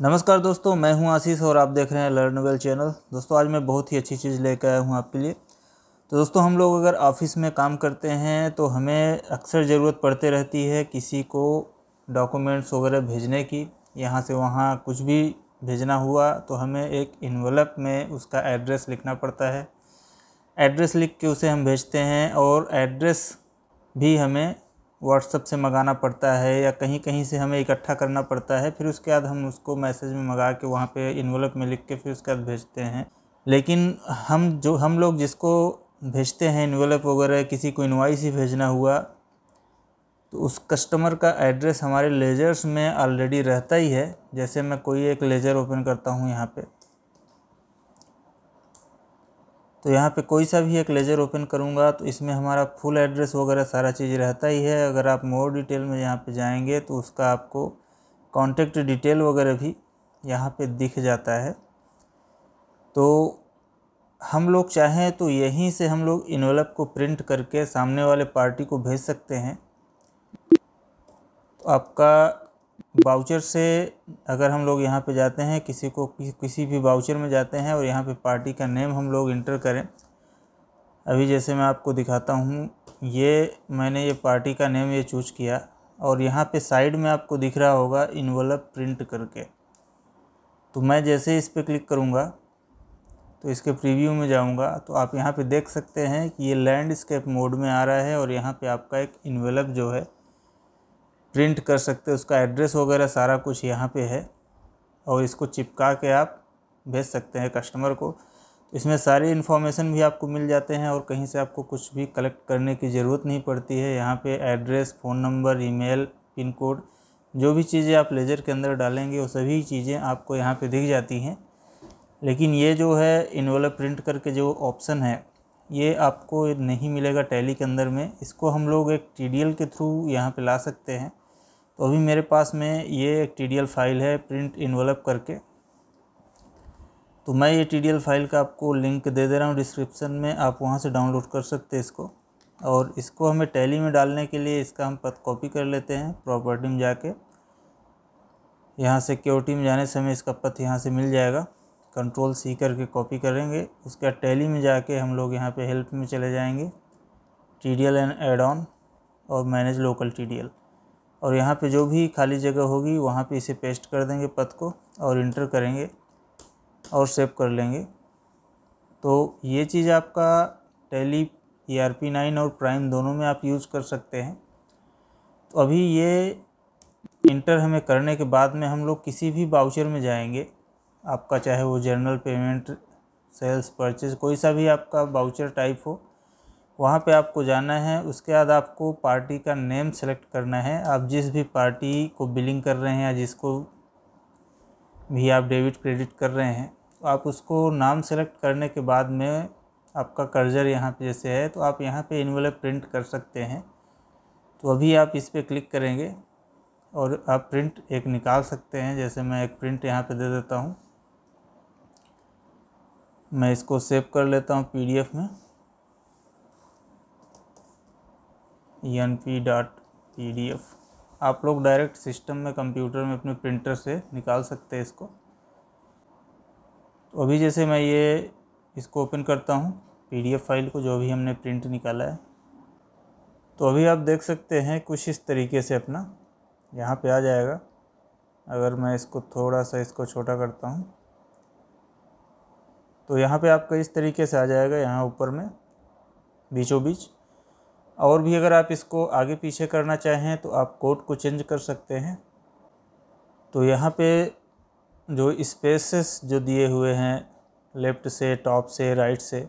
नमस्कार दोस्तों, मैं हूँ आशीष और आप देख रहे हैं लर्न वेल चैनल दोस्तों, आज मैं बहुत ही अच्छी चीज़ लेकर आया हूँ आपके लिए। तो दोस्तों, हम लोग अगर ऑफ़िस में काम करते हैं तो हमें अक्सर ज़रूरत पड़ते रहती है किसी को डॉक्यूमेंट्स वगैरह भेजने की। यहाँ से वहाँ कुछ भी भेजना हुआ तो हमें एक इन्वलप में उसका एड्रेस लिखना पड़ता है। एड्रेस लिख के उसे हम भेजते हैं और एड्रेस भी हमें व्हाट्सअप से मंगाना पड़ता है या कहीं कहीं से हमें इकट्ठा करना पड़ता है, फिर उसके बाद हम उसको मैसेज में मंगा के वहाँ पे इन्वॉल्व में लिख के फिर उसके बाद भेजते हैं। लेकिन हम जो, हम लोग जिसको भेजते हैं इन्वॉल्व वगैरह, किसी को इन्वाइस ही भेजना हुआ तो उस कस्टमर का एड्रेस हमारे लेजर्स में ऑलरेडी रहता ही है। जैसे मैं कोई एक लेजर ओपन करता हूँ यहाँ पे तो यहाँ पे कोई सा भी एक लेजर ओपन करूँगा तो इसमें हमारा फुल एड्रेस वगैरह सारा चीज़ रहता ही है। अगर आप मोर डिटेल में यहाँ पे जाएँगे तो उसका आपको कॉन्टेक्ट डिटेल वगैरह भी यहाँ पे दिख जाता है। तो हम लोग चाहें तो यहीं से हम लोग इन्वेलप को प्रिंट करके सामने वाले पार्टी को भेज सकते हैं। तो आपका बाउचर से अगर हम लोग यहाँ पे जाते हैं, किसी को किसी भी बाउचर में जाते हैं और यहाँ पे पार्टी का नेम हम लोग इंटर करें। अभी जैसे मैं आपको दिखाता हूँ, ये मैंने ये पार्टी का नेम ये चूज़ किया और यहाँ पे साइड में आपको दिख रहा होगा इन्वलप प्रिंट करके। तो मैं जैसे इस पर क्लिक करूँगा तो इसके प्रीव्यू में जाऊँगा। तो आप यहाँ पे देख सकते हैं कि ये लैंडस्केप मोड में आ रहा है और यहाँ पे आपका एक इन्वेलप जो है प्रिंट कर सकते हैं, उसका एड्रेस वगैरह सारा कुछ यहाँ पे है और इसको चिपका के आप भेज सकते हैं कस्टमर को। इसमें सारी इन्फॉर्मेशन भी आपको मिल जाते हैं और कहीं से आपको कुछ भी कलेक्ट करने की ज़रूरत नहीं पड़ती है। यहाँ पे address, phone number, email, pin code, जो भी चीज़ें आप लेजर के अंदर डालेंगे, वो सभी चीज़ें आपको यहाँ पे दिख जाती हैं। लेकिन ये जो है इन्वॉल्व प्रिंट करके जो ऑप्शन है, ये आपको नहीं मिलेगा टैली के अंदर में। इसको हम लोग एक टीडीएल के थ्रू यहाँ पे ला सकते हैं। तो अभी मेरे पास में ये एक टीडीएल फ़ाइल है प्रिंट इन्वलप करके। तो मैं ये टीडीएल फ़ाइल का आपको लिंक दे दे रहा हूँ डिस्क्रिप्शन में, आप वहाँ से डाउनलोड कर सकते हैं इसको। और इसको हमें टैली में डालने के लिए इसका हम पथ कॉपी कर लेते हैं प्रॉपर्टी में जाके। यहाँ से सिक्योरिटी में जाने से हमें इसका पथ यहाँ से मिल जाएगा। कंट्रोल सी करके कॉपी करेंगे। उसके टैली में जाके हम लोग यहाँ पे हेल्प में चले जाएँगे। T D L and add on और manage local T D L और यहाँ पे जो भी खाली जगह होगी, वहाँ पे इसे पेस्ट कर देंगे पथ को और इंटर करेंगे और सेव कर लेंगे। तो ये चीज़ आपका Tally E R P nine और प्राइम दोनों में आप यूज़ कर सकते हैं। तो अभी ये इंटर हमें करने के बाद में हम लोग किसी भी बाउचर में जाएँगे। आपका चाहे वो जनरल पेमेंट सेल्स परचेज कोई सा भी आपका बाउचर टाइप हो वहाँ पे आपको जाना है, उसके बाद आपको पार्टी का नेम सेलेक्ट करना है। आप जिस भी पार्टी को बिलिंग कर रहे हैं या जिसको भी आप डेबिट क्रेडिट कर रहे हैं तो आप उसको नाम सेलेक्ट करने के बाद में आपका कर्जर यहाँ पे जैसे है तो आप यहाँ पे इन्वेलप प्रिंट कर सकते हैं। तो अभी आप इस पर क्लिक करेंगे और आप प्रिंट एक निकाल सकते हैं। जैसे मैं एक प्रिंट यहाँ पे दे देता हूँ। मैं इसको सेव कर लेता हूँ पीडीएफ में। P dot P D F आप लोग डायरेक्ट सिस्टम में कंप्यूटर में अपने प्रिंटर से निकाल सकते हैं इसको। तो अभी जैसे मैं ये इसको ओपन करता हूँ पीडीएफ फ़ाइल को जो भी हमने प्रिंट निकाला है। तो अभी आप देख सकते हैं कुछ इस तरीके से अपना यहाँ पे आ जाएगा। अगर मैं इसको थोड़ा सा इसको छोटा करता हूँ तो यहाँ पे आपका इस तरीके से आ जाएगा यहाँ ऊपर में, बीचों बीच। और भी अगर आप इसको आगे पीछे करना चाहें तो आप कोड को चेंज कर सकते हैं। तो यहाँ पे जो स्पेसेस जो दिए हुए हैं लेफ़्ट से टॉप से राइट से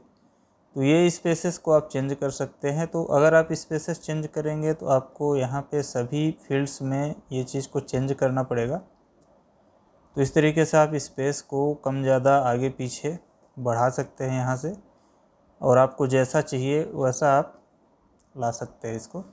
तो ये स्पेसेस को आप चेंज कर सकते हैं। तो अगर आप स्पेसेस चेंज करेंगे तो आपको यहाँ पे सभी फील्ड्स में ये चीज़ को चेंज करना पड़ेगा। तो इस तरीके से आप स्पेस को कम ज़्यादा आगे पीछे बढ़ा सकते हैं यहाँ से, और आपको जैसा चाहिए वैसा आप ला सकते हैं इसको।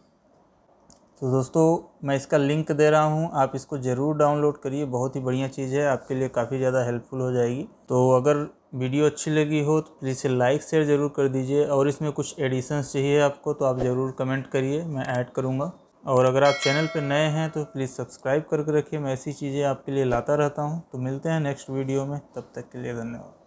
तो दोस्तों, मैं इसका लिंक दे रहा हूँ। आप इसको ज़रूर डाउनलोड करिए। बहुत ही बढ़िया चीज़ है। आपके लिए काफ़ी ज़्यादा हेल्पफुल हो जाएगी। तो अगर वीडियो अच्छी लगी हो तो प्लीज़ इसे लाइक शेयर ज़रूर कर दीजिए। और इसमें कुछ एडिशंस चाहिए आपको तो आप ज़रूर कमेंट करिए। मैं ऐड करूँगा। और अगर आप चैनल पर नए हैं तो प्लीज़ सब्सक्राइब करके रखिए। मैं ऐसी चीज़ें आपके लिए लाता रहता हूँ। तो मिलते हैं नेक्स्ट वीडियो में। तब तक के लिए धन्यवाद।